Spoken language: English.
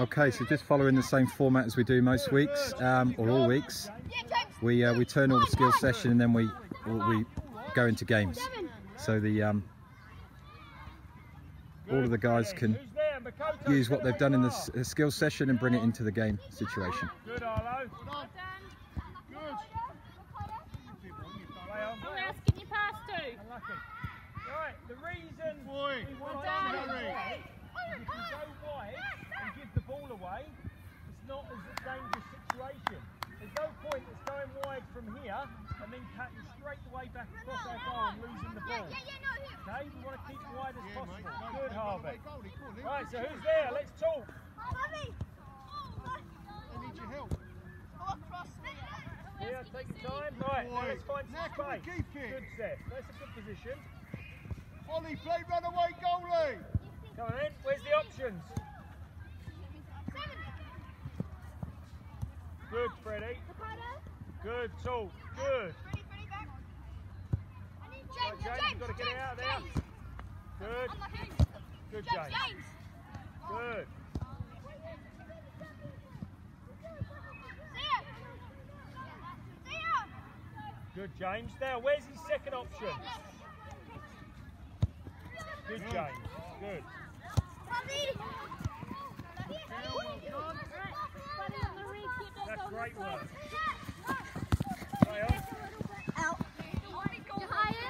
Okay, so just following the same format as we do most weeks, um, or all weeks, we uh, we turn all the skills session and then we we go into games. So the um, all of the guys can use what they've done in the s- skills session and bring it into the game situation. Good, Arlo. Good. Play on. Who else can you pass to? Unlucky. Right, the reason Boy. we want Well to done. go wide, if you go wide and give the ball away, it's not as a dangerous situation. There's no point us going wide from here and then cutting straight the way back across our goal and losing the ball. Yeah, yeah, yeah, no, here. Okay, we want to keep wide as Yeah, possible. mate. Good, go, go, Harvey. Right, so who's there? Let's talk. I need your help. Yeah, take your time. Right, now Boy. let's find some Now can we space. keep it? Good, Seth. That's a good position. Ollie, play runaway goalie. Come on in. Where's the options? Good, Freddie. Good, Tool. Good. James, James, you've got to get James, out there. Good. Good, James. James. Good. Good, James. There. where's his second option? Good, James. Good. That's great work.